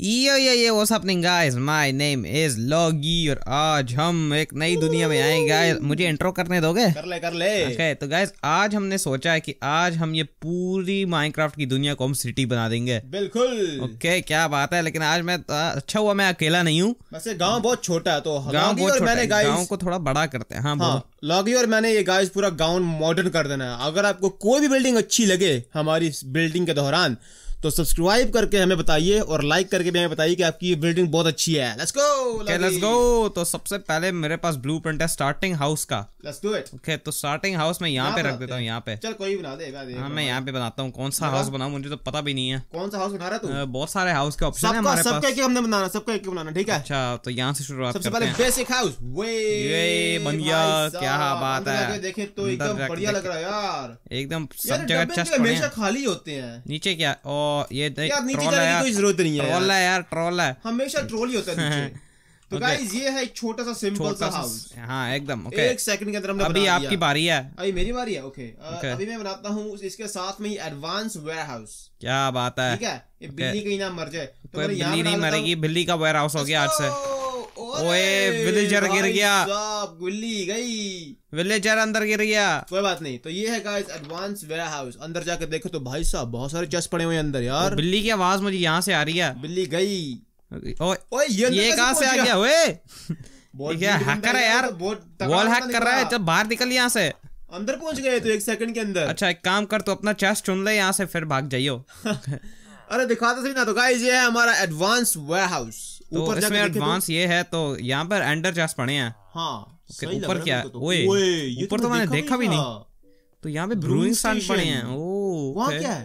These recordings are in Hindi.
यो यो ये what's happening guys my name is Loggy और आज हम एक नई दुनिया में आए गाइस मुझे इंट्रो करने दोगे? कर ले कर ले। ओके तो गाइस आज हमने सोचा है कि आज हम ये पूरी माइनक्राफ्ट की दुनिया को हम सिटी बना देंगे। बिल्कुल। ओके क्या बात है लेकिन आज मैं अच्छा हुआ मैं अकेला नहीं हूँ। वैसे गाँव बहुत छोटा है तो गाँव बहुत छोटा है गाँव को थोड़ा बड़ा करते हैं। हाँ हाँ लॉगी और मैंने ये गाइस पूरा गाँव मॉडर्न कर देना है। अगर आपको कोई भी बिल्डिंग अच्छी लगे हमारी बिल्डिंग के दौरान तो सब्सक्राइब करके हमें बताइए और लाइक करके भी हमें बताइए कि आपकी बिल्डिंग बहुत अच्छी है। Let's go okay let's go तो सबसे पहले मेरे पास ब्लूप्रिंट है स्टार्टिंग हाउस का। लेट्स डू इट ओके तो स्टार्टिंग हाउस मैं यहाँ पे रख देता हूँ यहाँ पे। चल कोई बना दे हाँ मैं यहाँ पे बनाता हूँ। कौन सा हाउस बनाऊँ मुझे तो पता भी नहीं है। कौन सा हाउस बना रहा है तू? बहुत सारे हाउस के ऑप्शन है सबका हमारे सबका पास। एक हमने बनाना सबका एक बनाना ठीक है? अच्छा तो यहाँ से शुरुआत सबसे पहले बेसिक हाउस वे ये बन गया, क्या बात है। देखे तो एकदम बढ़िया लग रहा है यार। एकदम सब जगह हमेशा खाली होते हैं। नीचे क्या? ओ ये देख यार नीचे जाने की कोई ज़रूरत नहीं है ट्रोल है यार ट्रोल है हमेशा ट्रोल ही होता है नीचे। तो. गाइस ये है एक छोटा सा सिंपल सा हाउस हाँ एकदम ओके एक सेकंड के अंदर हमने अभी आपकी बारी है। अभी मेरी बारी है ओके. अभी मैं बनाता हूँ इसके साथ में ही एडवांस वेयर हाउस क्या बात है। ठीक है? ये बिल्ली कहीं ना मर जाए। तो बिल्ली नहीं मरेगी बिल्ली का वेयर हाउस हो गया आज से। ओए, villager गिर गया। बिल्ली गई। विलेजर अंदर गिर गया। कोई बात नहीं तो ये है गाइस एडवांस वेयर हाउस अंदर जाकर देखो तो भाई साहब बहुत सारे चेस्ट पड़े हुए हैं अंदर यार। बिल्ली की आवाज़ मुझे यहाँ से आ रही है। बिल्ली गई। ओए ओए ये ये कहाँ से आ गया? ओए। क्या हैकर है यार। तो वॉल हैक कर रहा है जब बाहर निकल यहाँ से। अंदर पहुँच गए तो एक सेकंड के अंदर। अच्छा एक काम कर तो अपना चेस्ट चुन ले यहाँ से फिर भाग जाइयो। अरे दिखाते सही ना तो गाइस ये है हमारा एडवांस वेयर हाउस तो ऊपर इसमें जाके एडवांस ये है तो यहाँ पर एंडर चेस्ट पड़े हैं। तो हाँ ऊपर क्या? है? तो। ओए, ऊपर तो तो मैंने देखा भी नहीं। तो यहाँ पे ब्रूइंग स्टैंड पड़े हैं। ओ वहाँ क्या है?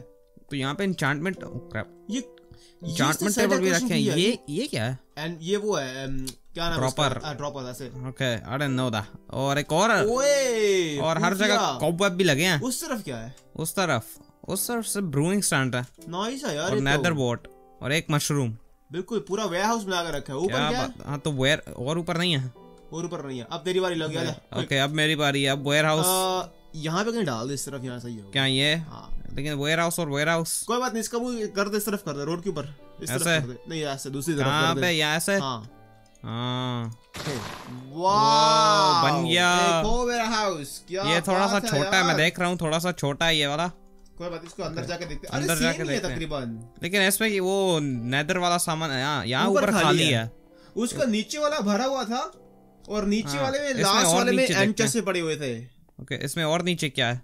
तो यहाँ पे एन्चांटमेंट क्रैप ये एन्चांटमेंट टेबल भी रखे हैं। ये ये क्या है? एंड ये वो है um, क्या नाम Dropper। ड्रॉपर ऐसे। Okay I don't know that और एक और ओए और हर जगह कॉबवेब भी लगे हैं। उस तरफ़ क्या है? उस तरफ़। उस तरफ़ से ब्रूइंग स्टैंड है। नाइस है यार और नेदर तो। बोट और एक मशरूम बिल्कुल पूरा वेयर हाउस बना कर रखा है। ऊपर क्या है? हाँ तो वेयर और ऊपर नहीं है? और ऊपर नहीं है। अब तेरी बारी लग गया ओके अब मेरी बारी है। अब वेयर हाउस यहाँ पे कहीं डाल दे इस तरफ़ यहाँ सही होगा। क्या ये? हाँ। लेकिन वेयर हाउस और वेयर हाउस कोई बात नहीं इसका मुँह कर दे इस तरफ़ कर दे रोड के ऊपर। इस तरफ़ ऐसे? कर दे। नहीं ऐसे दूसरी तरफ़ कर पे? यहाँ से हाँ। हाँ। वाह बन गया। और वेयर हाउस क्या ये थोड़ा सा छोटा है मैं देख रहा हूँ थोड़ा सा छोटा है ये वाला। कोई बात इसको अंदर जाके देखते हैं। अंदर जाके ही है देखते हैं। तकरीबन। लेकिन इसमें वो नेदर वाला सामान यहाँ यहाँ ऊपर खाली है। है। उसका नीचे वाला भरा हुआ था और नीचे हाँ, वाले में लास्ट वाले में पड़े हुए थे। ओके इसमें और नीचे क्या है?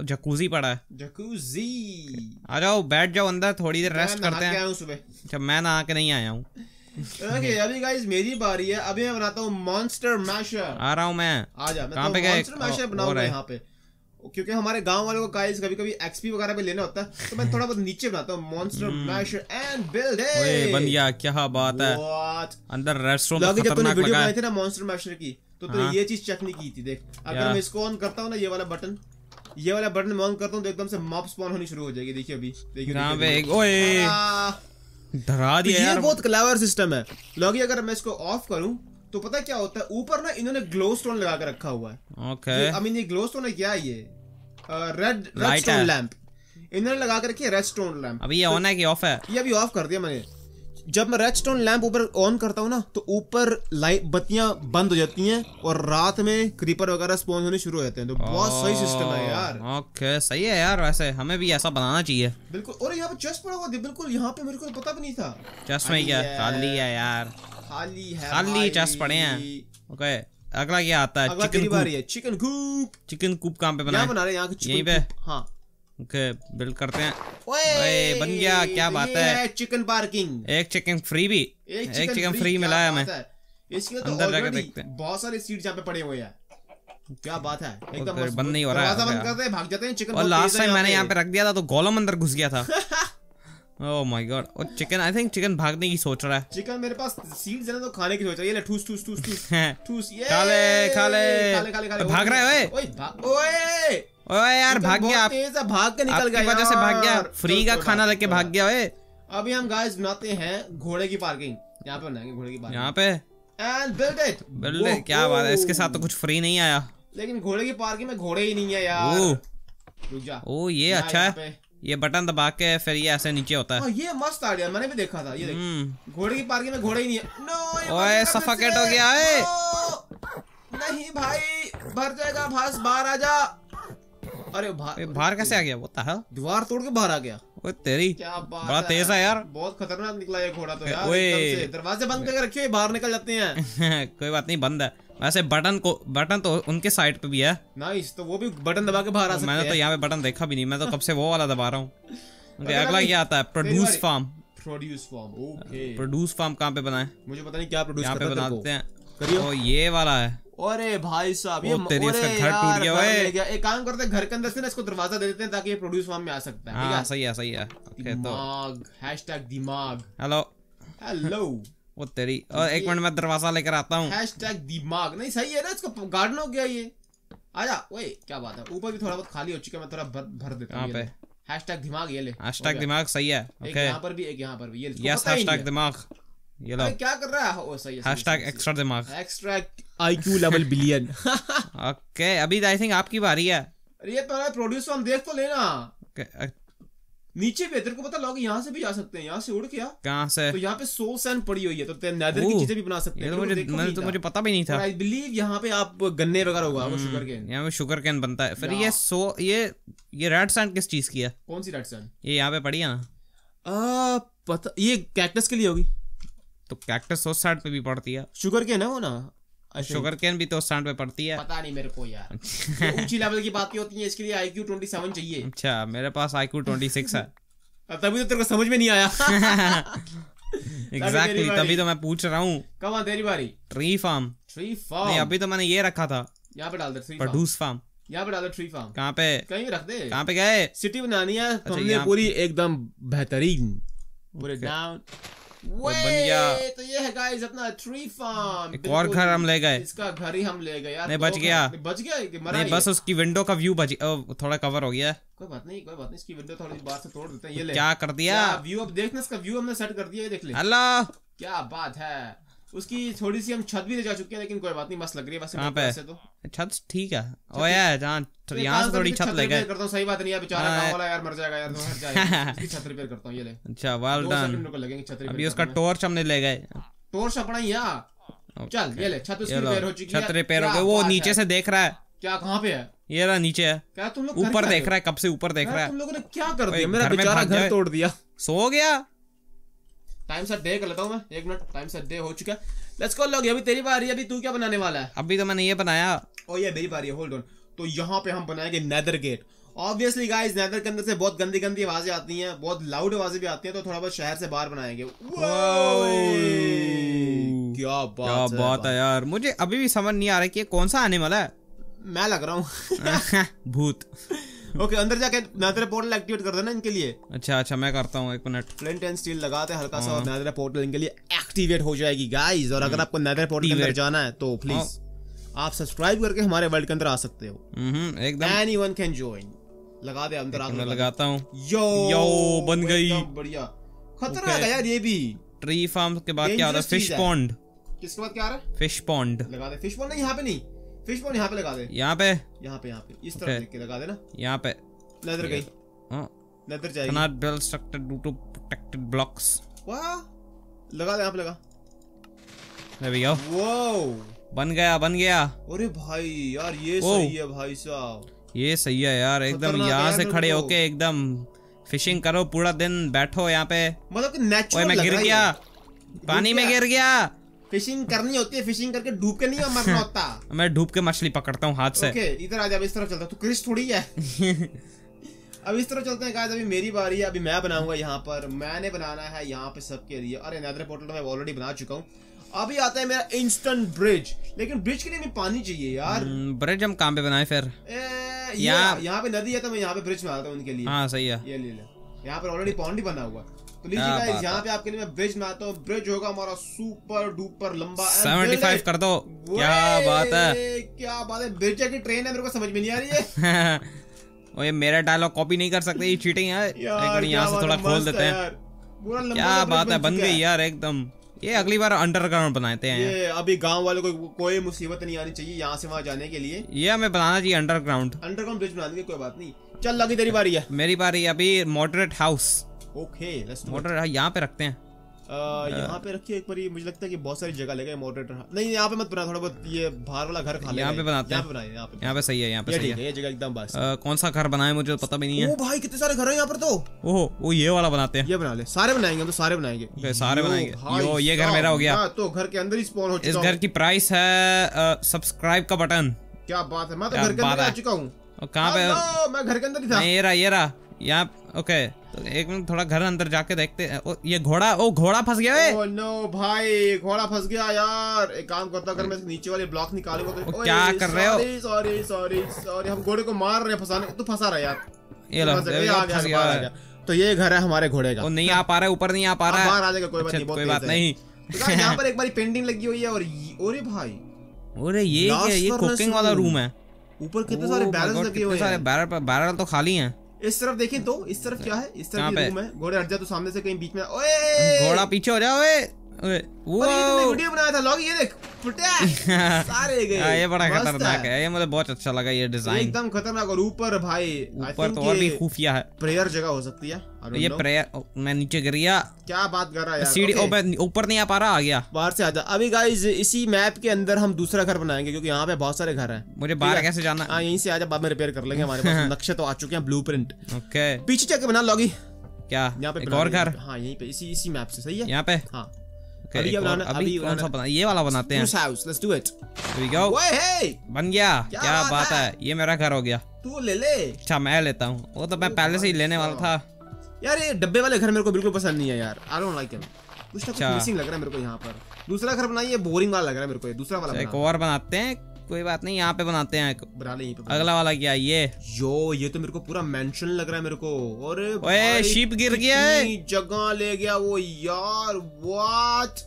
जकूजी पड़ा है। जकूजी आ जाओ बैठ जाओ अंदर थोड़ी देर रेस्ट करते हैं। सुबह। जब मैं नहा के नहीं आया हूँ। ओके अभी गाइस मेरी बारी है। अभी मैं बनाता हूँ मॉन्स्टर मैशर आ रहा हूँ मैं। आ जा मैं कहाँ तो पे गए? मॉन्स्टर मैशर बनाऊँगा यहाँ पे। क्योंकि हमारे गाँव वालों को गाइस कभी कभी एक्सपी वगैरह पे लेना होता है तो मैं थोड़ा बहुत नीचे बनाता हूँ। Monster masher and build. ओए बन गया क्या बात है। व्हाट अंदर रेस्टोरेंट तूने खतरनाक वीडियो बनाई थी ना मॉन्स्टर मैशर की तो तूने हाँ। ये चीज़ चेक नहीं की थी देख। अगर मैं इसको ऑन करता हूँ ना ये वाला बटन ये वाला बटन मैं ऑन करता हूँ तो एकदम से मॉब स्पॉन होनी शुरू हो जाएगी देखिए अभी। देखिए ओए! धरा तो दिया ये बहुत क्लेवर सिस्टम है। लॉगी अगर मैं इसको ऑफ़ करूँ तो पता क्या होता है? ऊपर ना इन्होंने ग्लो स्टोन लगा के रखा हुआ है। ओके आई मीन ये ग्लो स्टोन है क्या ये? Red red stone. लैंप इन्होंने लगा के रखी है रेड स्टोन लैंप अभी ये ऑन है कि ऑफ़ है? ये अभी ऑफ़ कर दिया मैंने। जब मैं रेड स्टोन लैंप ऊपर ऑन करता हूँ ना तो ऊपर लाइट बत्तियाँ बंद हो जाती हैं और रात में क्रीपर वगैरह स्पॉन होने शुरू हो जाते हैं। तो बहुत सही सिस्टम है यार। ओके सही है यार वैसे। हमें भी ऐसा बनाना चाहिए। बिल्कुल और यहाँ पे चेस्ट पड़ा हुआ बिल्कुल यहाँ पे मेरे को पता भी नहीं था। चेस्ट में क्या? खाली है। यार। खाली है खाली चेस्ट पड़े हैं। ओके अगला क्या आता है अगला चिकन तेरी कूप। बारी है चिकन कूप। चिकन कूप कहाँ पे बना बना रहे हैं यहाँ के यहीं पे? हाँ। ओके बिल्ड करते हैं। ओए बन गया, क्या बात है? चिकन पार्किंग एक चिकन फ्री भी। एक चिकन फ्री मिला है हमें। इसके तो अंदर जाके ऑलरेडी देखते हैं। बहुत सारे सीट यहाँ पे पड़े हुए हैं। क्या बात है एकदम बंद नहीं हो रहा है, बंद करते भाग जाते हैं चिकन और लास्ट टाइम मैंने यहाँ पे रख दिया था तो गोलम अंदर घुस गया था। ओह माय गॉड और चिकन आई थिंक चिकन भागने की सोच रहा है चिकन मेरे पास सीट है तो खाने की सोच रही है ये ले ठूस ठूस ठूस ठूस ठूस ये खा ले, खा ले। खा ले खा ले भाग रहा है, ओए। ओए ओए ओए यार भाग गया आप तेज भाग के निकल गया वजह से भाग गया फ्री का खाना लेके भाग गया ओए अभी हम गाइस बनाते हैं घोड़े की पार्किंग यहाँ पे बनाएँगे घोड़े की पार्किंग यहाँ पे एंड बिल्ड इट बिल्ड क्या बात है इसके साथ तो कुछ फ्री नहीं आया लेकिन घोड़े की पार्किंग में घोड़े ही नहीं है यार ओह रुक जा ओ ये अच्छा है ये बटन दबा के फिर ये ऐसे नीचे होता है। हाँ ये मस्त आइडिया मैंने भी देखा था ये देख। हम्म। घोड़े की पार्किंग में घोड़े ही नहीं है। नो ओए, फिर हो गया है। नहीं भाई भर जाएगा भास बाहर आ जा। अरे बाहर बाहर कैसे आ गया? वो है दीवार तोड़ के बाहर आ गया। वो तेरी। क्या बात बड़ा तेज है यार। बहुत खतरनाक निकला ये घोड़ा तो यार ओए। दरवाजे बंद करके रखियो ये बाहर निकल जाते हैं। कोई बात नहीं बंद है। वैसे बटन को बटन तो उनके साइड पे भी है। नाइस तो वो भी बटन दबा के बाहर आ सकते मैंने तो यहाँ पे बटन देखा भी नहीं मैं तो कब से वो वाला दबा रहा हूँ। ओके, अगला क्या आता है produce farm produce form okay produce farm कहाँ पे बनाए? मुझे पता नहीं क्या प्रोड्यूस यहाँ पे करता बना तेरे हैं। करियो। ओ ये वाला है। अरे भाई साहब ये तेरी, उसका घर टूट गया ओए। एक काम करते हैं घर के अंदर से ना इसको दरवाज़ा दे देते हैं ताकि ये प्रोड्यूस फॉर्म में आ सकता है ठीक हाँ सही है सही है। ओके तो दिमाग हेलो हेलो वो तेरी और एक मिनट में दरवाज़ा लेकर आता हूँ। दिमाग। नहीं सही है ना इसको गार्डन हो गया ये। आजा ओए क्या बात है। ऊपर भी थोड़ा बहुत खाली हो चुका है मैं थोड़ा भर भर देता हूँ पे? हैशटैग दिमाग ये ले। हैशटैग दिमाग सही है। एक ओके यहाँ पर भी एक यहाँ पर भी। ये यस हैशटैग दिमाग। ये लो। क्या कर रहा है? ओ सही है हैशटैग एक्स्ट्रा दिमाग। Extra IQ level billion okay अभी आई थिंक आपकी बारी है। अरे ये पहले प्रोड्यूस फॉर्म देख तो लेना। नीचे भी है, तेरे को पता लोग यहाँ से भी जा सकते हैं यहाँ से उड़ के कहाँ से? तो यहाँ पे सोल सैंड पड़ी हुई है तो तेरे नैदर की चीज़ें भी बना सकते हैं तो मुझे मैंने तो मुझे पता भी नहीं था। आई बिलीव यहाँ पे आप गन्ने वगैरह होगा वो शुगर के यहाँ पे शुगर कैन बनता है। फिर ये सो ये ये रेड सैंड किस चीज़ की है? कौन सी रेड सैंड ये यहाँ पे पड़ी है ना? पता ये कैक्टस के लिए होगी। तो कैक्टस उस साइड पे भी पड़ती है। शुगर के ना वो ना। शुगर कैन भी तो साइड पे पड़ती है। पता नहीं मेरे को यार। ऊँची लेवल की बातें होती हैं इसके लिए आई क्यू ट्वेंटी सेवन चाहिए। अच्छा मेरे पास आईक्यू ट्वेंटी सिक्स है। तभी तो तेरे को समझ में नहीं आया। एग्जैक्टली बारी। तभी तो मैं पूछ रहा हूँ। कब तेरी बारी। ट्री फार्म ट्री फार्म नहीं अभी तो मैंने ये रखा था। यहाँ पे डाल दे ट्री फार्म प्रोड्यूस फार्म यहाँ पे डाल दे ट्री फार्म कहाँ पे? कहीं भी रख दे। कहाँ पे गए? सिटी बनानी है तो हमने पूरी एकदम बेहतरीन। पूरे डाउन बन गया। तो ये है गाइस अपना ट्री फार्म एक और घर हम ले गए। इसका घर ही हम ले गए यार। नहीं, बच गया। बच गया कि मरा नहीं बस उसकी विंडो का व्यू बच थोड़ा कवर हो गया। कोई बात नहीं कोई बात नहीं इसकी विंडो थोड़ी बाहर से तोड़ देते हैं ये ले। क्या कर दिया? व्यू अब देखना इसका व्यू हमने सेट कर दिया ये देख ले। हेलो। क्या बात है। उसकी थोड़ी सी हम छत भी ले जा चुके हैं लेकिन कोई बात नहीं मस्त लग रही है वैसे मेरे? तो। छत ठीक है। ओ यार जहाँ तो एक यहाँ से थोड़ी छत ले गए। करता हूँ सही बात नहीं है बेचारा हाँ, गाँव वाला यार मर जाएगा यार तो हट जाएगा। इसकी छत रिपेयर करता हूँ ये ले। अच्छा वेल डन सेकंड मेरे को लगेंगे छत रिपेयर अभी उसका टॉर्च हमने ले गए। टॉर्च अपना ही है। चल ये ले छत उसकी रिपेयर हो चुकी है। छत रिपेयर हो गई वो नीचे से देख रहा है। क्या कहाँ पे है? ये रहा नीचे है। क्या तुम लोग ऊपर देख रहा है कब से ऊपर देख रहा है। तुम लोगों ने क्या कर दिया? मेरा बेचारा घर तोड़ दिया। सो गया। टाइम सेट डे कर लेता हूँ मैं। एक मिनट टाइम सेट डे हो चुका है। लेट्स गो लोग अभी तेरी बारी है अभी तू क्या बनाने वाला है? अभी तो मैंने ये बनाया। ओ ये मेरी बारी है होल्ड ऑन तो यहाँ पे हम बनाएँगे nether gate obviously guys nether के अंदर से बहुत गंदी गंदी आवाज़ें आती हैं बहुत लाउड आवाज़ें भी आती हैं तो थोड़ा बहुत शहर से बाहर बनाएँगे। क्या बात क्या है बात है यार। मुझे अभी भी समझ नहीं आ रहा कि ये कौन सा आने वाला है। मैं लग रहा हूँ। भूत। ओके अंदर जाके नेदर पोर्टल एक्टिवेट कर देना इनके लिए। अच्छा अच्छा मैं करता हूँ एक मिनट। फ्लिंट एंड स्टील लगाते हैं हल्का सा हाँ। और नेदर पोर्टल इनके लिए एक्टिवेट हो जाएगी गाइस और अगर आपको नेदर पोर्टल के अंदर जाना है तो प्लीज़ आप सब्सक्राइब करके हमारे वर्ल्ड के अंदर आ सकते हो। हम्म एकदम। एनीवन कैन जॉइन लगा दे अंदर आग। लगाता हूँ। यो यो, बन गई। बढ़िया। खतरनाक है यार ये भी। ट्री फार्म के बाद क्या होता है? फ़िश पॉन्ड किसके बाद क्या आ रहा है? फ़िश पॉन्ड लगा दे। फ़िश पॉन्ड नहीं यहाँ पे नहीं। फ़िश पॉन्ड यहाँ पे लगा दे। यहाँ पे? यहाँ पे यहाँ पे। इस तरफ़ Okay. देख के लगा दे ना यहाँ पे। नज़र गई हाँ। नज़र जाएगी cannot build structure due to protected blocks. वाह! लगा दे यहाँ पे लगा। There we go. वो बन गया बन गया। अरे भाई यार ये। सही है भाई साहब। ये सही है यार एकदम यहाँ से खड़े होके एकदम फिशिंग करो पूरा दिन बैठो यहाँ पे। मतलब कि नेचुरल मैं गिर गया। पानी में गिर गया। फिशिंग करनी होती है फिशिंग करके डूब के नहीं मरना होता। मैं डूब के मछली पकड़ता हूँ हाथ से। ओके इधर आ जा इस तरफ़ चलता है। तू क्रिस थोड़ी है। अब इस तरफ़ चलते हैं गाइस अभी मेरी बारी है अभी मैं बनाऊँगा यहाँ पर। मैंने बनाना है यहाँ पे सबके लिए। अरे नेदर पोर्टल मैं ऑलरेडी बना चुका हूँ। अभी आता है मेरा इंस्टेंट ब्रिज लेकिन ब्रिज के लिए हमें पानी चाहिए यार। ब्रिज हम कहाँ पे बनाए फिर? यहाँ- यहाँ पे नदी है तो मैं यहाँ पे ब्रिज बनाता हूँ उनके लिए। हाँ सही है। ये ले ले। यहाँ पर ऑलरेडी पॉन्ड ही बना हुआ। है। तो लीजिए गाइस यहाँ पे आपके लिए मैं ब्रिज बनाता हूँ। ब्रिज होगा हमारा सुपर डुपर लंबा and सेवेंटी फाइव build कर दो। क्या बात है। क्या बात है। ब्रिज की ट्रेन है मेरे को समझ में नहीं आ रही है। ओए मेरा डायलॉग कॉपी नहीं कर सकते ये चीटिंग है। एक यहाँ से थोड़ा खोल देते हैं क्या बात है बन गई यार एकदम। ये अगली बार अंडरग्राउंड बनाते हैं। ये अभी गाँव वालों को कोई मुसीबत नहीं आनी चाहिए यहाँ से वहाँ जाने के लिए। ये हमें बनाना चाहिए अंडरग्राउंड अंडरग्राउंड ब्रिज बना देंगे कोई बात नहीं। चल लगी तेरी बारी है। मेरी बारी अभी moderate house okay let's moderate यहाँ पे रखते हैं। यहाँ पे रखिए एक बार मुझे लगता है कि बहुत सारी जगह लेगा मॉडरेटर नहीं यहाँ पे मत बना थोड़ा बहुत ये बाहर वाला घर खा यहाँ पे बनाते हैं। यहाँ पे। यहाँ पे सही है यहाँ पे सही है। है ये जगह एकदम बस। कौन सा घर बनाए मुझे तो पता भी नहीं है। ओ भाई कितने सारे घर हैं यहाँ पर तो? ओहो वो ये वाला बनाते हैं। ये बना ले। सारे बनाएँगे हम तो सारे बनाएँगे। सारे बनाएँगे। यो, ये घर मेरा हो गया। तो घर के अंदर ही स्पॉन हो इस घर की प्राइस है सब्सक्राइब का बटन क्या बात है मैं तो घर के अंदर आ चुका हूँ। और कहाँ पे मैं घर के अंदर ही था। ये रहा ये रहा। यहाँ ओके तो एक मिनट थोड़ा घर अंदर जाके देखते हैं। ओ, ये घोड़ा ओ घोड़ा फंस गया है ओह नो भाई घोड़ा फंस गया यार। एक काम करता अगर मैं नीचे वाले ब्लॉक निकालूँगा तो ओ, क्या कर रहे हो? सॉरी सॉरी सॉरी हम घोड़े को मार रहे हैं फंसाने। तू फंसा रहा यार। ये लो फंस गया, बाहर। तो ये घर है हमारे घोड़े का। नहीं आ पा रहा है ऊपर नहीं आ पा रहा। बाहर है आ जाएगा कोई बात अच्छा नहीं कोई बात नहीं। तो यहाँ पर एक बारी पेंटिंग लगी हुई है और ओरे भाई। अरे ये ये कुकिंग वाला रूम है। ऊपर कितने Oh सारे बैरल्स God, लगे हुए सारे बैरल बैरल तो खाली हैं। इस तरफ़ देखें तो इस तरफ़ क्या है? इस तरफ़ ये रूम है। घोड़े हट जा तो सामने से कहीं बीच में। ओए! घोड़ा पीछे हो जाए ओए! वो वीडियो बनाया था लॉग ये देख सारे गए। हाँ, ये बड़ा खतरनाक है। ये मुझे बहुत अच्छा लगा ये डिज़ाइन एकदम खतरनाक और ऊपर भाई ऊपर तो और भी खुफिया है। प्रेयर जगह हो सकती है। ये प्रेयर मैं नीचे गिर गया। क्या बात कर रहा है सीढ़ी ऊपर नहीं आ पा रहा आ गया। बाहर से आजा अभी गाइस इसी मैप के अंदर हम दूसरा घर बनाएँगे क्योंकि यहाँ पे बहुत सारे घर हैं। मुझे बाहर कैसे जाना? हाँ यहीं से आजा बाद में रिपेयर कर लेंगे हमारे पास। नक्शे तो आ चुके हैं ब्लूप्रिंट ओके पीछे जाके बना लॉगी क्या? यहाँ पे एक और घर? हाँ यहीं पे इसी इसी मैप से सही है? यहाँ पे? हाँ। Okay, अभी बनाना अभी कौन सा बना ये वाला बनाते हैं। House let's do it Here we ओए हे बन गया। क्या क्या बात बात है? है? ये मेरा घर हो गया। तू ले ले। अच्छा मैं लेता हूँ। वो तो मैं पहले से ही लेने वाला था। यार ये डब्बे वाले घर मेरे को बिल्कुल पसंद नहीं है यार। आई डोंट लाइक इट कुछ ना कुछ अच्छा। मिसिंग लग रहा है मेरे को यहाँ पर। दूसरा घर बनाइए बोरिंग वाला लग रहा है मेरे को ये दूसरा वाला एक और बनाते हैं। कोई बात नहीं यहाँ पे बनाते हैं बना ले अगला वाला क्या ये? यो ये तो मेरे को पूरा मेंशन लग रहा है मेरे को। और ओए, sheep गिर गया है। जगह ले गया वो यार व्हाट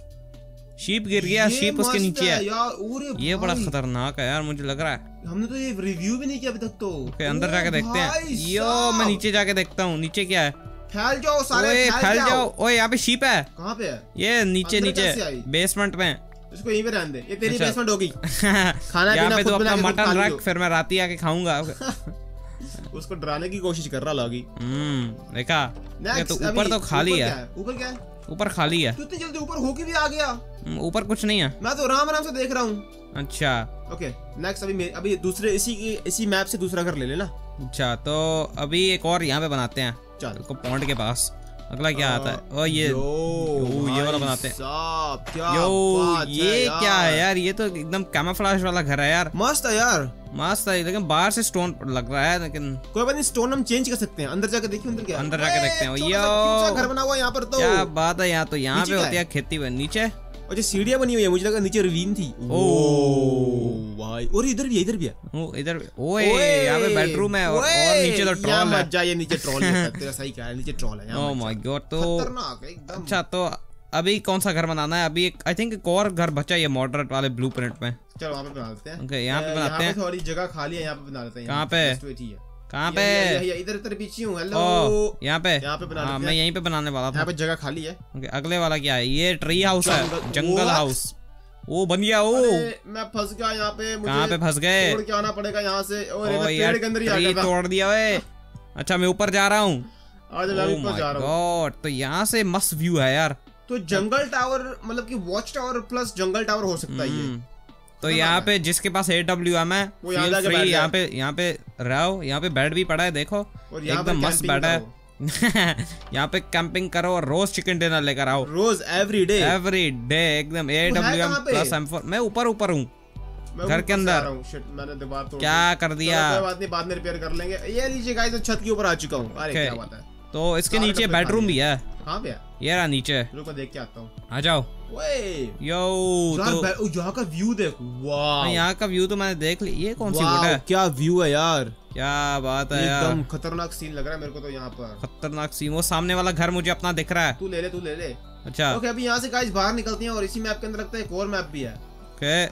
शीप गिर गया शीप उसके नीचे है यार ये बड़ा खतरनाक है यार मुझे लग रहा है। हमने तो ये रिव्यू भी नहीं किया अभी तक तो। ओके अंदर जाके देखते हैं। यो मैं नीचे जाके देखता हूँ नीचे क्या है? फैल जाओ सारे फैल जाओ। ओए यहाँ पे शीप है। कहाँ पे है? ये नीचे नीचे? बेसमेंट में। इसको यहीं पे रहने दे। ये तेरी अच्छा। बेसमेंट होगी। खाना पीना खुद तो बना खुद खा मटन रख फिर मैं रात ही आके खाऊँगा। उसको डराने की कोशिश कर रहा लॉगी। हम्म देखा? ये तो ऊपर तो खाली है। ऊपर क्या है? ऊपर खाली है। तू इतनी जल्दी ऊपर होके भी आ गया। हम्म, ऊपर कुछ नहीं है। मैं तो आराम आराम से देख रहा हूँ। अच्छा। ओके नेक्स्ट अभी अभी दूसरे इसी की इसी मैप से दूसरा घर ले लेना। अच्छा तो अभी एक और यहाँ पे बनाते हैं। चल। को पॉन्ड के पास। अगला क्या आता है? ओ ये यो, यो, ये वाला बनाते हैं। क्या यो ये है यार। क्या है यार। ये तो एकदम कैमोफ्लेज वाला घर है यार। मस्त है यार। मस्त है लेकिन बाहर से स्टोन लग रहा है लेकिन कोई बात नहीं स्टोन हम चेंज कर सकते हैं। अंदर जाके देखिए अंदर क्या अंदर जाके देखते हैं। यो। घर बना हुआ है यहाँ पर तो। क्या बात है यहाँ तो यहाँ पे होती है? खेती नीचे? और जो सीढ़ियाँ बनी हुई है मुझे लगा नीचे रवीन थी ओ। भाई और इधर भी है इधर भी है ओ इधर ओए यहाँ पे बेडरूम है और, और नीचे तो ट्रॉल है मत जा ये नीचे ट्रॉल है तेरा सही कहा है नीचे ट्रॉल है यहाँ ओ माय गॉड तो खतरनाक है एकदम अच्छा तो अभी कौन सा घर बनाना है अभी एक आई थिंक एक और घर बचा है ये मॉडरेट वाले ब्लूप्रिंट में चलो वहाँ पे बना लेते हैं ओके यहाँ पे बनाते हैं थोड़ी जगह खाली है यहाँ पे बना लेते हैं कहाँ पे? कहाँ पे? इधर इधर पीछे हूँ। हेलो यहाँ पे? यहाँ पे बना हाँ मैं यहीं पे बनाने वाला था। यहाँ पे जगह खाली है। ओके अगले वाला क्या है? ये ट्री हाउस है। जंगल- हाउस वो बन गया ओ। मैं फंस गया यहाँ पे। कहाँ पे फंस गए? तोड़ के आना पड़ेगा यहाँ से। और ओ यार ट्री तोड़ दिया ओए। अच्छा मैं ऊपर जा रहा हूँ। गॉड तो यहाँ से मस्त व्यू है यार। तो जंगल टावर मतलब कि watch tower plus jungle tower हो सकता है ये। हम्म। तो यहाँ पे जिसके पास ए डब्ल्यू एम है यहाँ। पे यहाँ पे रहो यहाँ पे बेड भी पड़ा है देखो। एकदम मस्त बेड है। यहाँ पे कैंपिंग करो और रोज चिकन डिनर लेकर आओ। रोज एवरी डे एवरी डे एकदम A W M plus M four मैं ऊपर ऊपर हूँ। घर के अंदर। मैंने दीवार तोड़ क्या कर दिया? बात नहीं बाद में रिपेयर कर लेंगे। ये लीजिए गाइस छत के ऊपर आ चुका हूँ। अरे Okay. क्या बात है। तो इसके नीचे बेडरूम भी है। है? ये रहा नीचे। रुको देख के आता हूँ। आ जाओ। यो तो यहाँ का व्यू देख। वाह यहाँ का व्यू तो मैंने देख लिया ये कौन सी वुड है? क्या व्यू है यार। क्या बात है यार। एकदम खतरनाक सीन लग रहा है मेरे को तो यहाँ पर। खतरनाक सी वो सामने वाला घर मुझे अपना दिख रहा है। तू ले ले तू ले ले। अच्छा। ओके अभी यहाँ से गाइस बाहर निकलती हैं और इसी मैप के अंदर लगता है एक और मैप भी है। ओके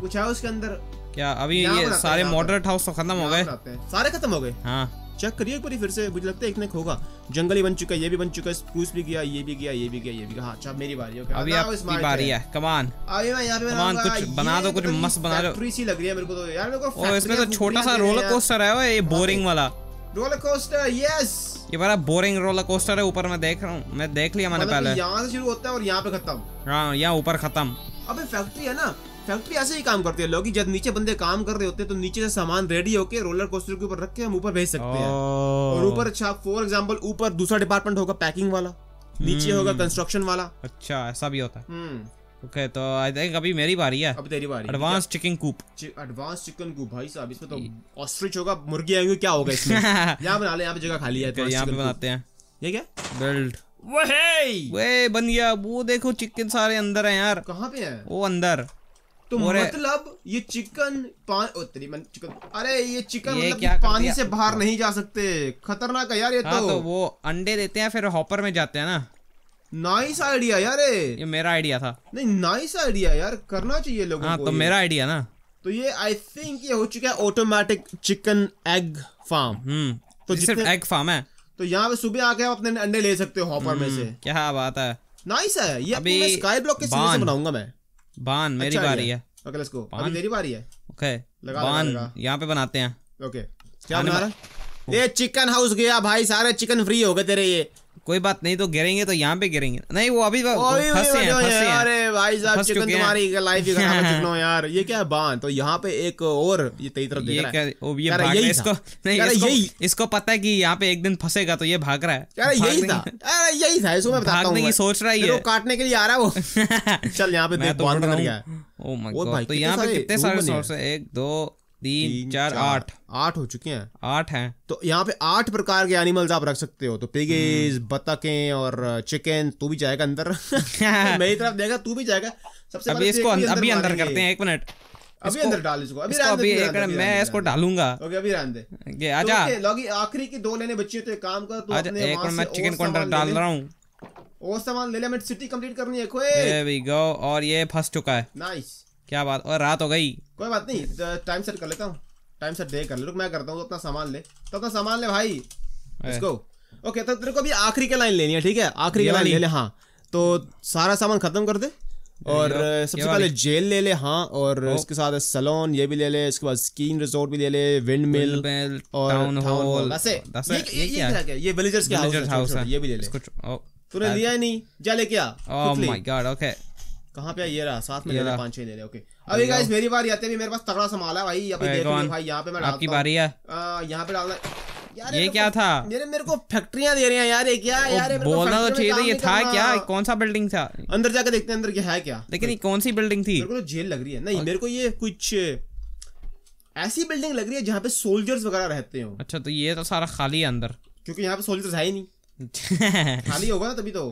कुछ है उसके अंदर? क्या अभी ये सारे मॉडरेट हाउस तो खत्म हो गए। सारे खत्म हो गए? हाँ। चेक करिए एक बार फिर से मुझे लगता है एक ने होगा। जंगल ही बन चुका है ये भी बन चुका है स्प्रूस भी गया ये भी गया ये भी गया ये भी गया। हाँ अच्छा मेरी बारी ओके अभी आपकी बारी है कमान अभी मैं यहाँ पे on, कुछ बना दो, कुछ मस्त बना दो। फैक्ट्री सी लग रही है मेरे को तो यार मेरे को और इसमें तो छोटा सा रोलर हैं। कोस्टर है ये बोरिंग वाला। रोलर कोस्टर यस ये बड़ा बोरिंग रोलर कोस्टर है ऊपर मैं देख रहा हूँ मैं देख लिया मैंने मतलब पहले। यहाँ से शुरू होता है और यहाँ पे खत्म। हाँ यहाँ ऊपर खत्म। अबे फैक्ट्री है ना। फैक्ट्री ऐसे ही काम करती है। लोग जब नीचे बंदे काम कर रहे होते हैं तो नीचे से सामान रेडी होके रोलर कोस्टर के ऊपर रख के हम ऊपर भेज सकते हैं। और ऊपर अच्छा फॉर एग्ज़ाम्पल ऊपर दूसरा डिपार्टमेंट होगा पैकिंग वाला। नीचे होगा कंस्ट्रक्शन वाला। अच्छा ऐसा भी होता है। हम्म। ओके तो आई थिंक अभी मेरी बारी है। अब तेरी बारी। Advance chicken coop advance chicken को भाई साहब इसमें तो ऑस्ट्रिच होगा मुर्गी आएँगे क्या होगा इसमें? यहाँ बना ले यहाँ पे जगह खाली है यहाँ पे बनाते हैं। ये क्या? बिल्ड वही! वे बन गया। वो देखो चिकन सारे अंदर है यार। कहाँ पे है? वो अंदर। तो मतलब ये चिकन पान ओ तेरी मन चिकन अरे ये चिकन ये मतलब क्या पानी से बाहर नहीं जा सकते। खतरनाक है यार ये हाँ तो। तो वो अंडे देते हैं फिर हॉपर में जाते हैं ना। नाइस आइडिया यार ये। मेरा आइडिया था। नहीं नाइस आइडिया यार करना चाहिए लोगों हाँ को तो। मेरा आइडिया ना। तो ये आई थिंक ये हो चुका है automatic chicken egg farm hmm तो सिर्फ़ एग फार्म है। तो यहाँ पे सुबह आके आप अपने अंडे ले सकते हो हॉपर में से। क्या बात है। नाइस है। ये अभी स्काई ब्लॉक के से बनाऊँगा मैं। बान मेरी अच्छा बारी है। ओके लेट्स गो अभी तेरी बारी है। ओके लगा, बान यहाँ पे बनाते हैं। ओके क्या बना रहा है? ये चिकन हाउस गया भाई सारे चिकन फ्री हो गए तेरे ये। कोई बात नहीं तो गिरेंगे तो यहाँ पे गिरेंगे। नहीं वो अभी फंसे हैं फंसे हैं। अरे भाई साहब चिकन तुम्हारी लाइफ ही खराब चिकनो यार। ये क्या है बाँध तो यहाँ पे एक और ये तेरी तरफ़ देख ये रहा क्या है वो ये भाग रहा है इसको नहीं इसको। इसको पता है कि यहाँ पे एक दिन फंसेगा तो ये भाग रहा है। अरे यही था। अरे यही था इसको मैं बताता हूँ भागने सोच रहा है काटने के लिए आ रहा है वो। चल यहाँ पे देख तो बाँध कर गया है ओ माय गॉड तो यहाँ पे कितने सारे सोर्स है? एक दो तीन चार आठ। आठ हो चुके हैं। आठ हैं। तो यहाँ पे आठ प्रकार के एनिमल्स आप रख सकते हो। तो पिगेज हम्म। बतखें और चिकन तू भी जाएगा अंदर। मेरी तरफ़ देगा तू भी जाएगा। सबसे अभी इसको अभी अंदर करते हैं एक मिनट। अभी अंदर डाल इसको। अभी इसको अभी एक मैं इसको। डालूँगा। ओके अभी रहने दे। आजा। तो लॉगी आखिरी की दो लेने बची है तो एक काम कर तू अपने एक मिनट मैं चिकन को अंदर डाल। रहा हूँ। और सामान ले ले मैं सिटी कंप्लीट करनी है कोई There we go और ये फंस चुका है। नाइस क्या बात? और रात हो गई। कोई बात नहीं टाइम सेट कर लेता हूँ। टाइम सेट दे कर ले। रुक मैं करता हूँ तो अपना सामान ले। तो अपना सामान ले भाई। इसको ओके तो तेरे को भी आखिरी के लाइन लेनी है ठीक है? आखिरी के लाइन ले ले हाँ। तो सारा सामान खत्म कर दे। और लो, सबसे पहले जेल ले ले हाँ। और इसके साथ सलोन ये भी ले ले। इसके बाद स्कीन रिजोर्ट भी ले ले विंड मिल और। ऐसे that's ये ये क्या? क्या विलेजर्स के हाउस ये भी ले ले। तूने लिया ही नहीं? जा लेके आ oh खुद ले। my god okay कहाँ पे ये रहा साथ में ले ले पाँच छह ले ले ओके अभी गाइस मेरी बारी आते हैं मेरे पास तगड़ा संभाला है भाई। अभी देख लो भाई यहाँ पे मैं आपकी डालता हूँ। बारी है यहाँ पे डालना। यार ये क्या था? मेरे मेरे को फैक्ट्रियाँ दे रहे हैं यार ये क्या यार? बोलना तो चाहिए था ये था क्या? कौन सा बिल्डिंग था? अंदर जाके देखते हैं अंदर क्या है क्या। लेकिन ये कौन सी बिल्डिंग थी? मेरे को तो जेल लग रही है। नहीं मेरे को ये कुछ ऐसी बिल्डिंग लग रही है जहाँ पे सोल्जर्स वगैरह रहते हो। अच्छा तो ये तो सारा खाली है अंदर। क्योंकि यहाँ पे सोल्जर्स है ही नहीं। खाली होगा ना तभी तो।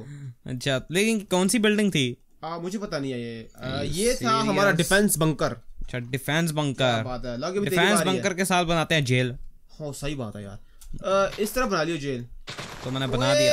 अच्छा लेकिन कौन सी बिल्डिंग थी? आ, मुझे पता नहीं है ये। आ, ये था हमारा डिफेंस बंकर अच्छा डिफेंस बंकर बात है डिफेंस बंकर के साथ बनाते हैं जेल। हो सही बात है यार। आ, इस तरह बना लियो जेल। तो मैंने बना दिया।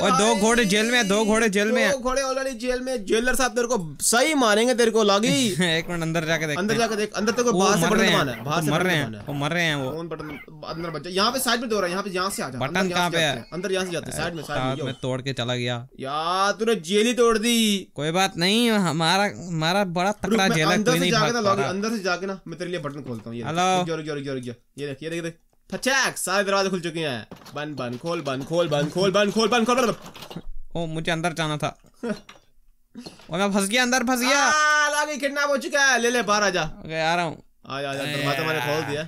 और दो घोड़े जेल में दो घोड़े जेल में दो घोड़े ऑलरेडी जेल में जेलर साहब तेरे को सही मारेंगे तेरे को लागी एक मिनट अंदर जाके देखते अंदर जाके देख अंदर तेरे को बाहर से बटन दबाना है बाहर से मर रहे हैं वो मर रहे हैं वो बटन अंदर बच यहाँ पे साइड में दो रहा है यहाँ पे यहाँ से आ जा बटन कहाँ पे है? अंदर यहाँ से जाते हैं साइड में साइड में तोड़ के चला गया यार तूने जेल ही तोड़ दी कोई बात नहीं हमारा हमारा बड़ा तकड़ा जेल है अंदर से जाके ना अंदर से जाके ना मैं तेरे लिए बटन खोलता हूँ ये देख, हेलो। देख ये देख ये देख फचैक सारे दरवाजे खुल चुके हैं। बंद बंद खोल बंद खोल बंद खोल बंद खोल बंद खोल बंद। ओ मुझे अंदर जाना था। और मैं फंस गया अंदर फंस गया। आ, लागी किडनैप हो चुका है। ले ले बाहर आ जा। ओके आ रहा हूँ। आ जा आ जा दरवाज़ा मैंने खोल दिया।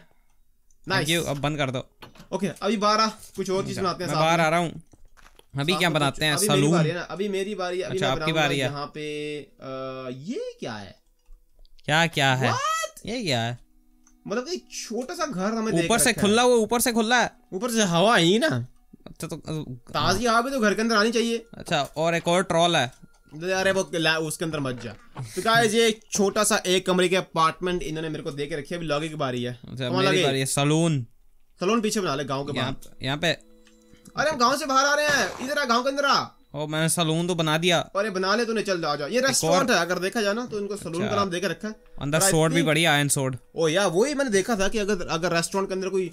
नाइस यू अब बंद कर दो। ओके अभी बारह कुछ और चीज़ बनाते हैं साथ बाहर आ रहा हूँ। अभी क्या बनाते हैं? अभी मेरी सलून? बारी है अभी मेरी बारी है अभी अच्छा, आपकी बारी है। यहाँ पे ये क्या है? क्या क्या है? ये क्या है? मतलब एक छोटा सा घर हमें ऊपर से खुला हुआ ऊपर से खुला है। ऊपर से हवा आई ना। अच्छा तो ताजी हवा भी तो घर के अंदर आनी चाहिए। अच्छा और एक और ट्रॉल है। अरे वो उसके अंदर मत जा। तो गाइस ये छोटा सा एक कमरे के अपार्टमेंट इन्होंने मेरे को दे के रखी है अभी लॉगी की बारी है। अच्छा मेरी बारी है सलून। सलोन पीछे बना ले गाँव के बाहर। यहाँ पे। अरे हम गाँव से बाहर आ रहे हैं। इधर आ गाँव के अंदर आ। ओ मैंने सलून तो बना दिया। अरे बना ले तूने चल जा जा। ये रेस्टोरेंट है अगर देखा जाए ना तो इनको सलून का नाम देकर रखा है। अंदर सोड भी बढ़िया आयन सोड ओ या वही मैंने देखा था कि अगर अगर रेस्टोरेंट के अंदर कोई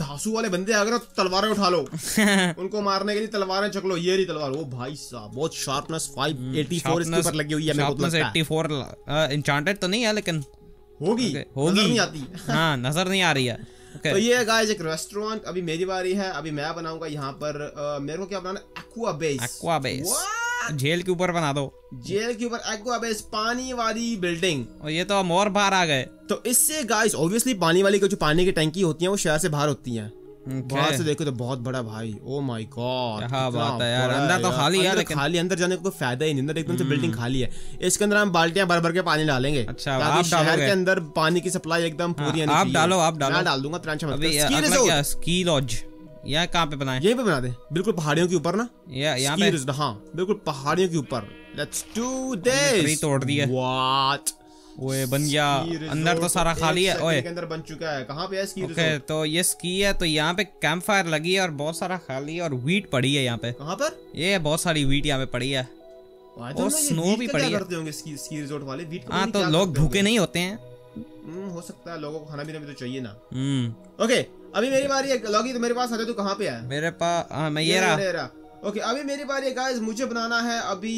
धासु वाले बंदे आ गए तो तलवारें उठा लो। उनको मारने के लिए तलवारें चक लो ये रही तलवार। ओ भाई साहब बहुत शार्पनेस 584 इसके ऊपर लगी हुई है मेरे को तो लगता है। 84 इंचांटेड तो नहीं है लेकिन होगी होगी। नहीं आती। हाँ नज़र नहीं आ रही है। Okay. तो ये गाइस एक रेस्टोरेंट अभी मेरी बारी है अभी मैं बनाऊँगा यहाँ पर मेरे को क्या बनाना एक्वा बेस एक्वा बेस झेल के ऊपर बना दो। जेल के ऊपर एक्वा बेस पानी वाली बिल्डिंग और ये तो हम और बाहर आ गए। तो इससे गाइस ऑब्वियसली पानी वाली जो पानी की टंकी होती है वो शहर से बाहर होती हैं। बाहर से देखो तो बहुत बड़ा भाई। ओ माय गॉड क्या बात है यार, अंदर तो खाली है लेकिन- खाली अंदर जाने का कोई फ़ायदा ही नहीं अंदर एकदम से बिल्डिंग खाली है। इसके अंदर हम बाल्टियाँ भर भर के पानी डालेंगे। अच्छा, आप शहर के अंदर पानी की सप्लाई एकदम पूरी हाँ, आप डालो, आप डालो। मैं डाल दूँगा टेंशन मत स्की लॉज यहाँ कहाँ पे बनाए? यहीं पे बना दे। बिल्कुल पहाड़ियों के ऊपर ना? यहाँ पे हाँ बिल्कुल पहाड़ियों के ऊपर। लेट्स डू दिस तोड़ दी है। व्हाट ओए बन गया। अंदर तो सारा खाली है ओए। के अंदर बन चुका है। कहाँ पे है स्की ओके तो ये स्की है तो यहाँ पे कैंप फायर लगी है और बहुत सारा खाली है और वीट पड़ी है यहाँ पे। कहाँ पर? ये बहुत सारी वीट यहाँ पे पड़ी है। और snow भी पड़ी है। होंगे स्की स्की रिजॉर्ट वाले? वीट हाँ तो लोग भूखे नहीं होते हैं। हम्म, हो सकता है लोगों को खाना पीना भी तो चाहिए ना। हम्म। ओके अभी मेरी बारी है लॉगी तो मेरे पास आ तू कहाँ पे है? मेरे पास हाँ मैं ये रहा। रहा। ओके अभी मेरी बारी है गाइस मुझे बनाना है अभी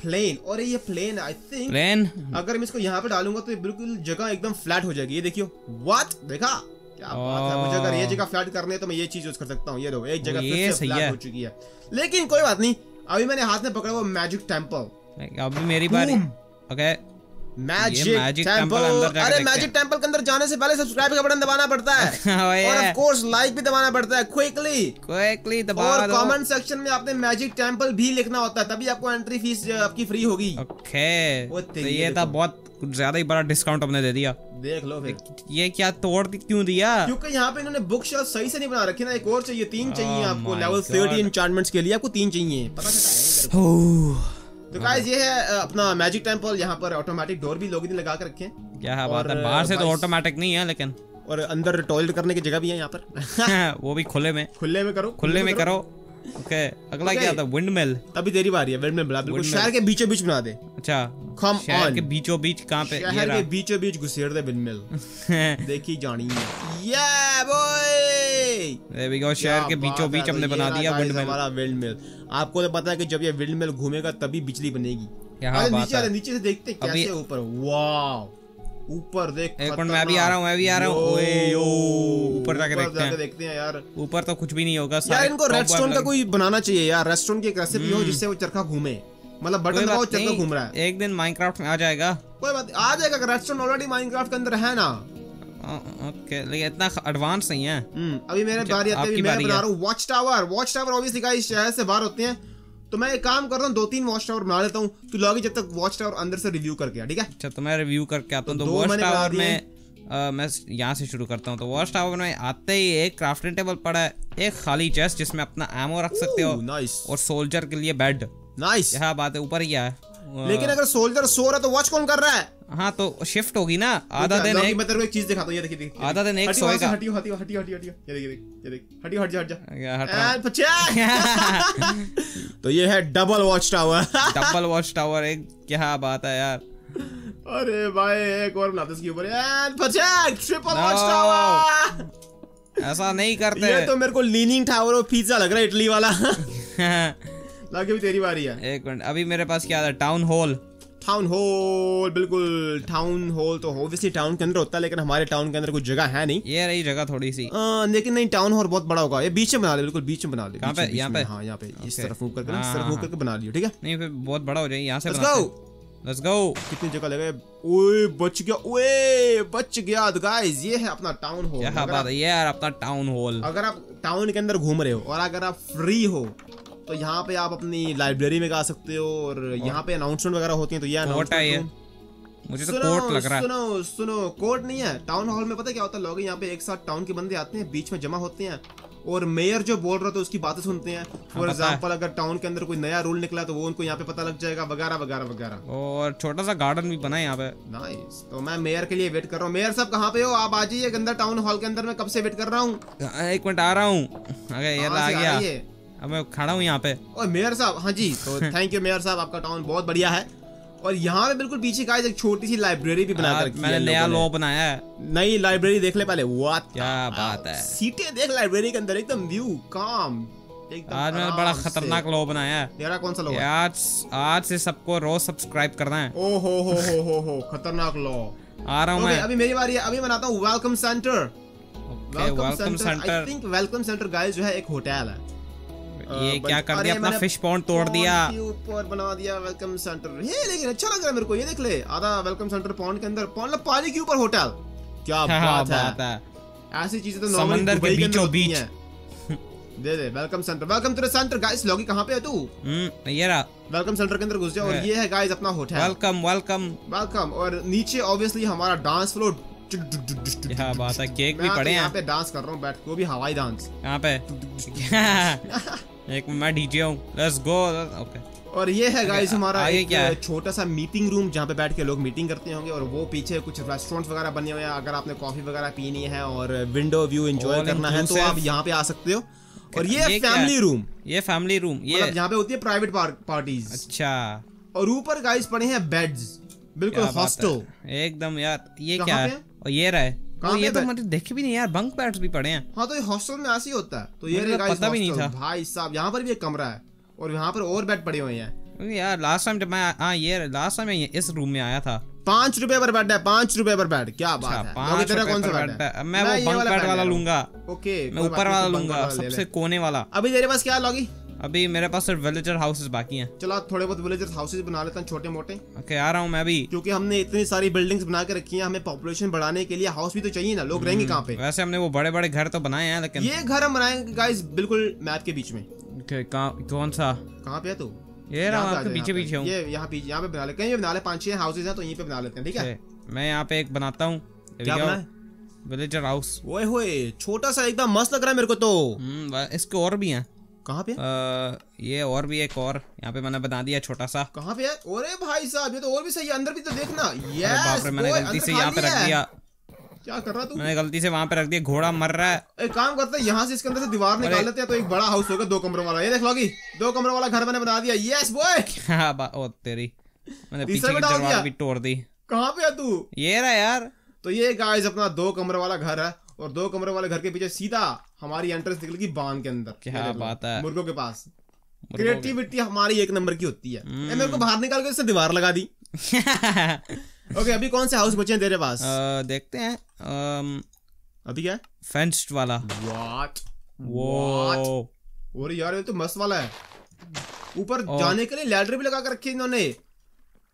प्लेन और ये प्लेन आई थिंक प्लेन अगर मैं इसको यहाँ पे डालूँगा तो ये बिल्कुल जगह एकदम फ्लैट हो जाएगी। ये देखियो। व्हाट देखा? क्या बात है। मुझे अगर ये जगह फ्लैट करने है तो मैं ये चीज़ यूज़ कर सकता हूँ। ये एक जगह फिर से फ्लैट हो। चुकी है। लेकिन कोई बात नहीं। अभी मैंने हाथ में पकड़ा वो मैजिक टेंपल अभी मेरी बारी। ओके मैजिक टेंपल अरे मैजिक टेंपल के अंदर जाने से पहले सब्सक्राइब का बटन दबाना पड़ता है। और ऑफ़ कोर्स लाइक भी दबाना पड़ता है क्विकली क्विकली दबा और कमेंट सेक्शन में आपने मैजिक टेंपल भी लिखना होता है तभी आपको एंट्री फ़ीस आपकी फ्री होगी। ओके तो ये था बहुत कुछ ज़्यादा ही बड़ा डिस्काउंट हमने दे दिया। देख लो फिर। ये क्या तोड़ क्यों दिया? क्योंकि यहाँ पे इन्होंने बुक शॉप सही से नहीं बना रखी ना एक और चाहिए तीन चाहिए Oh आपको लेवल थर्टी इंचार्टमेंट्स के लिए आपको तीन चाहिए। पता ओह, तो गाइस ये है अपना मैजिक टेंपल यहाँ पर ऑटोमेटिक डोर भी लोग ने लगा कर रखे हैं। क्या है बात है बाहर से तो ऑटोमेटिक नहीं है लेकिन। और अंदर टॉयलेट करने की जगह भी है यहाँ पर। वो भी खुले में। खुले में करो खुले में करो। ओके अगला क्या था? विंड मिल अभी तेरी बारी है विंडमिल बना बिल्कुल शहर के बीचों बीच बना दे। अच्छा Come शहर के बीचों बीच कहाँ पे? शहर के बीचों बीच घुसेड़ दे विंडमिल देखी जानी है। ये बॉय शहर के बीचों बीच हमने बना दिया विंड मिल हमारा विंड मिल आपको तो पता है कि जब ये विंड मिल घूमेगा तभी बिजली बनेगी। बात नीचे है। नीचे से देखते कैसे ऊपर। वाव ऊपर देख एक मिनट मैं भी आ रहा हूँ मैं भी आ रहा हूँ। ऊपर जाके देखते हैं। देखते हैं यार। ऊपर तो कुछ भी नहीं होगा यार इनको रेडस्टोन का कोई बनाना चाहिए यार। रेस्टोरेंट की एक रेसिपी हो जिससे वो चरखा घूमे। मतलब बटन दबाओ चरखा घूम रहा है। एक दिन माइनक्राफ्ट में आ जाएगा। कोई बात आ जाएगा। रेडस्टोन ऑलरेडी माइनक्राफ्ट के अंदर है ना ओके लेकिन इतना एडवांस नहीं है। हम्म, अभी मेरे अच्छा, बारी आती है अभी मैं बना रहा हूँ watch tower watch tower obviously guys शहर से बाहर होते हैं। तो मैं एक काम करता हूँ दो तीन वॉच टावर बना लेता हूँ। तू लॉगी जब तक वॉच टावर अंदर से रिव्यू करके ठीक है? अच्छा तो मैं रिव्यू करके आता हूँ। तो तो वॉच टावर में मैं यहाँ से शुरू करता हूँ। तो वॉच टावर में आते ही एक क्राफ्टिंग टेबल पड़ा है एक खाली चेस्ट जिसमें अपना एमो रख सकते हो। नाइस और सोल्जर के लिए बेड नाइस यह बात है ऊपर ही है। लेकिन अगर सोल्जर सो रहा है तो वॉच कौन कर रहा है? हाँ तो शिफ्ट होगी ना। आधा दिन एक मैं तेरे को एक चीज़ दिखाता हूँ ये देखिए देखिए आधा दिन एक सोएगा। हटियो हटियो हटियो हटियो हटियो ये देखिए देखिए, ये देख हटियो हट जा हट जा हट रहा हूँ। पचास। तो ये है double watch tower double watch tower एक क्या बात है यार। अरे भाई एक और बनाते इसके ऊपर। And पचास ट्रिपल वॉच टावर ऐसा नहीं करते। ये तो मेरे को लीनिंग टावर और पिज्जा लग रहा है इटली वाला। लागे भी तेरी बारी है। एक मिनट अभी मेरे पास क्या था? टाउन हॉल टाउन हॉल बिल्कुल टाउन हॉल तो ऑब्वियसली टाउन के अंदर होता है लेकिन हमारे टाउन के अंदर कोई जगह है नहीं। ये रही जगह थोड़ी सी आ, लेकिन नहीं टाउन हॉल बहुत बड़ा होगा। ये बीच में बना ले बिल्कुल बीच में बना ले पे? यहाँ पे? हाँ यहाँ पे इस तरफ़ मूव करके इस हाँ, तरफ़ मूव हाँ, करके बना लियो ठीक है? नहीं फिर बहुत बड़ा हो जाएगी यहाँ से. लेट्स गो कितनी जगह लगे ओए बच गया ओए बच गया गाइस ये है अपना टाउन हॉल क्या बात है ये यार अपना टाउन हॉल अगर आप टाउन के अंदर घूम रहे हो और अगर आप फ्री हो तो यहाँ पे आप अपनी लाइब्रेरी में गा सकते हो और यहाँ पे अनाउंसमेंट वगैरह होती है तो ये कोर्ट है मुझे तो कोर्ट लग रहा है। सुनो सुनो कोर्ट नहीं है। टाउन हॉल में पता क्या होता है? लोग यहाँ पे एक साथ टाउन के बंदे आते हैं बीच में जमा होते हैं और मेयर जो बोल रहा था उसकी बातें सुनते हैं। फॉर एग्ज़ाम्पल अगर टाउन के अंदर कोई नया रूल निकला तो वो उनको यहाँ पे पता लग जाएगा वगैरह वगैरह वगैरह। और छोटा सा गार्डन भी बना है यहाँ पे। नाइस तो मैं मेयर के लिए वेट कर रहा हूँ। मेयर साहब कहाँ पे हो? आप आ जाइए गंदा टाउन हॉल के अंदर मैं कब से वेट कर रहा हूँ? एक मिनट आ रहा हूँ। ये आ गया? अब मैं खड़ा हूँ यहाँ पे। और मेयर साहब हाँ जी तो थैंक यू मेयर साहब आपका टाउन बहुत बढ़िया है। और यहाँ पे बिल्कुल पीछे का एक छोटी सी लाइब्रेरी भी बना कर मैंने नया लॉ बनाया है। नई लाइब्रेरी देख ले पहले। व्हाट क्या बात है। सीटें देख लाइब्रेरी के अंदर एकदम व्यू काम आज मैंने बड़ा खतरनाक लॉ बनाया है। तेरा कौन सा ये आज आज से सबको रोज सब्सक्राइब करना है। ओ हो हो हो हो हो खतरनाक लॉ आ रहा हूँ मैं। अभी मेरी बारी है अभी बनाता हूँ welcome centre welcome center. I think welcome centre guys जो है एक होटल है। ये क्या कर दिया? अपना फ़िश पॉन्ड तोड़ दिया। ऊपर बना दिया वेलकम सेंटर ये लेकिन अच्छा लग रहा है मेरे को ये देख ले आधा वेलकम सेंटर पॉन्ड के अंदर पॉन्ड पानी के ऊपर होटल क्या हाँ, बात बात है। है। ऐसी चीज़ें तो समंदर के बीचों बीच। दे दे welcome centre welcome to the centre guys Loggy कहाँ पे है तू? हम्म ये रहा। वेलकम सेंटर के अंदर घुस जाओ और ये है गाइस अपना होटल वेलकम वेलकम वेलकम और नीचे ऑब्वियसली हमारा डांस फ्लोर क्या बात है केक भी तो पड़े यहाँ हैं पे डांस कर रहा हूँ बैठ के भी हवाई डांस यहाँ पे? एक मैं डीजे हूँ। लेट्स गो ओके और ये है गाइस हमारा आगे एक क्या है? छोटा सा मीटिंग रूम जहाँ पे बैठ के लोग मीटिंग करते होंगे और वो पीछे कुछ रेस्टोरेंट्स वगैरह बने हुए हैं। अगर आपने कॉफ़ी वगैरह पीनी है और विंडो व्यू एंजॉय करना है तो आप यहाँ पे आ सकते हो। और ये, ये फैमिली रूम ये फैमिली रूम ये मतलब यहाँ पे होती है प्राइवेट पार्टीज़ अच्छा। और ऊपर गाइस पड़े हैं बेड्स बिल्कुल हॉस्टल एकदम यार ये क्या है? और ये रहा है। कहाँ ये तो मैंने देखे भी नहीं यार बंक बैट्स भी पड़े हैं। हाँ तो ये हॉस्टल में ऐसे ही होता है। तो ये तो गाइस पता भी नहीं था। भाई साहब यहाँ पर भी एक कमरा है और यहाँ पर और बेड पड़े हुए हैं। यार लास्ट टाइम जब मैं हाँ ये लास्ट टाइम मैं इस रूम में आया था। पाँच रुपए पर बेड है पाँच रुपए पर बेड क्या बात अच्छा है। पाँच तेरा कौन सा बेड है। मैं वो बंक bed वाला। लूँगा। ओके मैं ऊपर वाला लूँगा। सबसे कोने वाला। अभी तेरे पास क्या लॉगी? अभी मेरे पास सिर्फ़ विलेजर हाउसेस बाकी हैं। चलो थोड़े बहुत विलेजर्स हाउसेस बना लेते हैं छोटे मोटे। ओके आ रहा हूँ मैं भी क्योंकि हमने इतनी सारी बिल्डिंग्स बना के रखी हैं हमें पॉपुलेशन बढ़ाने के लिए हाउस भी तो चाहिए ना लोग रहेंगे कहाँ पे? वैसे हमने वो बड़े बड़े घर तो बनाए हैं लेकिन ये घर हम बनाएँगे गाइस बिल्कुल मैप के बीच में। Okay, कहाँ- कौन सा? कहाँ पे है तू? ये रहा आपके पीछे पीछे हूँ। ये यहाँ पीछे यहाँ पे बना ले कहीं भी बना ले पाँच छह हाउसेज हैं तो यहीं पे बना लेते हैं ठीक है? मैं यहाँ पे एक बनाता हूँ। है विलेजर हाउस ओए होए छोटा सा एकदम मस्त लग रहा है मेरे को तो। हम्म इसके और भी हैं। कहाँ पे? अ, ये और भी एक और यहाँ पे मैंने बना दिया छोटा सा। कहाँ पे है? ओरे भाई साहब ये तो और भी सही है अंदर भी तो देखना। अरे यस बाप रे मैंने गलती से यहाँ पे रख दिया। क्या कर रहा तू? मैंने गलती से वहाँ पे रख दिया घोड़ा मर रहा है। एक काम करते हैं यहाँ से इसके अंदर से दीवार निकाल लेते हैं तो एक बड़ा हाउस होगा दो कमरों वाला। ये देख लोगी दो कमरों वाला घर मैंने बना दिया। यस बॉय क्या ओ तेरी। मैंने पीछे की दिया। भी तोड़ दी। कहाँ पे है तू? ये रहा यार। तो ये गाइस अपना दो कमरे वाला घर है और दो कमरे वाले घर के पीछे सीधा हमारी एंट्रेंस निकलेगी बाँध के अंदर क्या बात है। मुर्गों के पास। क्रिएटिविटी हमारी एक नंबर की होती है। मेरे को बाहर निकाल के दीवार लगा दी। ओके अभी कौन से हाउस बचे हैं तेरे पास? देखते हैं। अभी क्या फेंस्ड वाला। व्हाट वो और यार ये तो मस्त वाला है। ऊपर जाने के लिए लैडर भी लगा कर रखी है इन्होंने।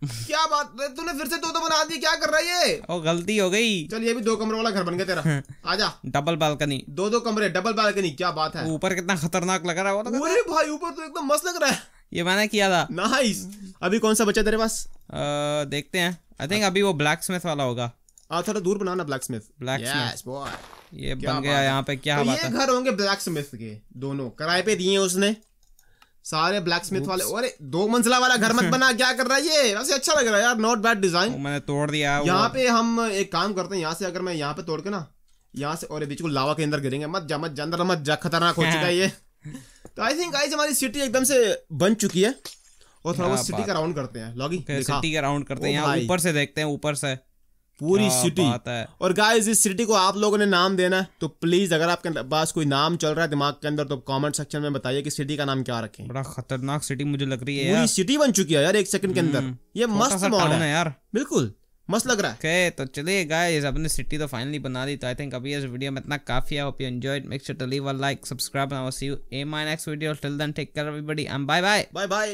क्या बात? तूने फिर से दो दो बना दी क्या कर रहा है ये? ओ गलती हो गई। चल ये भी दो कमरे वाला घर बन गया तेरा। आजा। डबल बालकनी दो दो कमरे डबल बालकनी क्या बात है? ऊपर कितना खतरनाक लग रहा है वो तो अरे भाई ऊपर तो एकदम मस्त लग रहा है। ये मैंने किया था। नाइस अभी कौन सा बचा तेरे पास? देखते हैं। आई थिंक अभी वो ब्लैक स्मिथ वाला होगा। आ थोड़ा दूर बनाना ब्लैक स्मिथ ब्लैक ये बन गया यहाँ पे क्या तो बात ये है। घर होंगे ब्लैक स्मिथ के दोनों। किराए पे दिए उसने। सारे ब्लैक स्मिथ वाले अरे दो मंजिला वाला घर मत बना क्या कर रहा है ये? वैसे अच्छा लग रहा है यार नॉट बैड डिज़ाइन मैंने तोड़ दिया यहाँ पे हम एक काम करते हैं यहाँ से अगर मैं यहाँ पे तोड़ के ना यहाँ से और ये बिल्कुल लावा के अंदर गिरेंगे मत जा मत जा अंदर मत जा खतरनाक हो चुका है ये। तो आई थिंक गाइस हमारी सिटी एकदम से बन चुकी है और थोड़ा सिटी का राउंड करते हैं लॉगी सिटी का राउंड करते हैं यहाँ ऊपर से देखते हैं ऊपर से। पूरी सिटी और गाइस इस सिटी को आप लोगों ने नाम देना है तो प्लीज़ अगर आपके पास कोई नाम चल रहा है दिमाग के अंदर तो कमेंट सेक्शन में बताइए कि सिटी का नाम क्या रखें। बड़ा खतरनाक सिटी मुझे लग रही है पूरी सिटी बन चुकी है यार एक सेकंड के अंदर। हम्म, ये मस्त town है। यार। बिल्कुल मस्त लग रहा है। तो चलिए गाइस अपने सिटी तो फाइनली बना दी तो आई थिंक अभी इस वीडियो में इतना काफ़ी है। Hope you enjoyed make sure to leave a like subscribe and I will see you in my next video till then take care everybody and bye bye bye bye